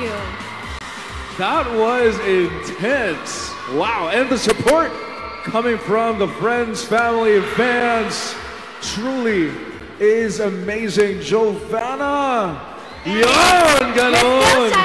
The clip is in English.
you. That was intense. Wow. And the support coming from the friends, family, and fans truly is amazing. Juvannah! Yon! Ganon!